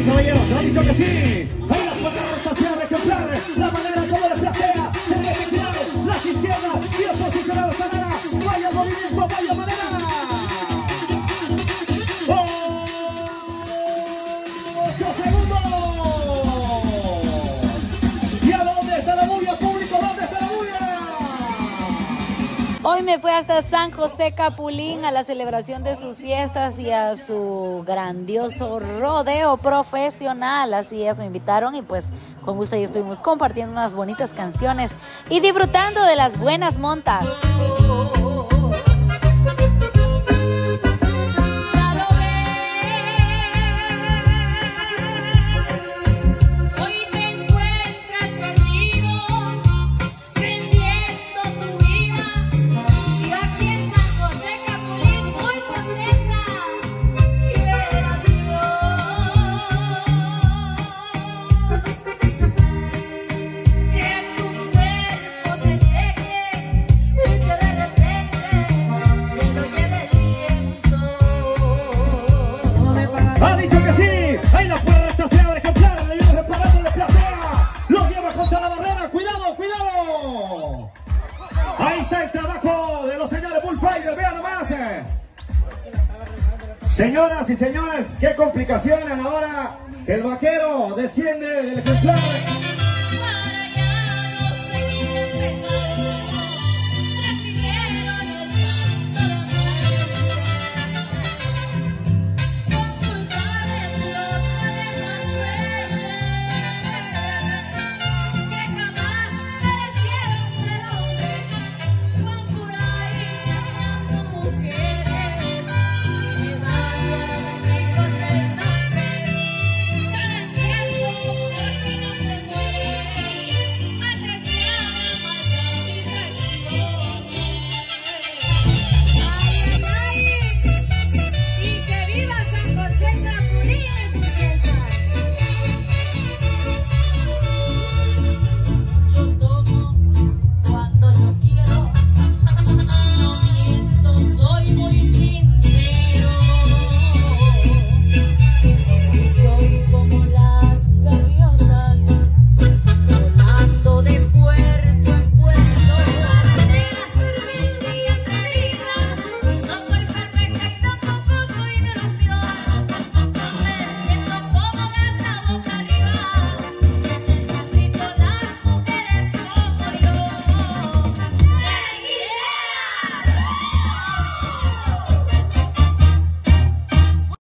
y caballeros, ¿se ha dicho que sí? Puerta espacial de ejemplar, la manera como le plantea, se debe tirar las izquierdas, bien posicionado Sanara, vaya movimiento, vaya manera. ¡Ocho segundos! Hoy me fui hasta San José Capulín a la celebración de sus fiestas y a su grandioso rodeo profesional. Así es, me invitaron y pues con gusto ahí estuvimos compartiendo unas bonitas canciones y disfrutando de las buenas montas. Puerta se abre ejemplar. Le viene reparando le platea. Lo lleva contra la barrera. Cuidado, cuidado. Ahí está el trabajo de los señores Bullfighter. Vean nomás. eh. Señoras y señores, qué complicaciones ahora. El vaquero desciende del ejemplar.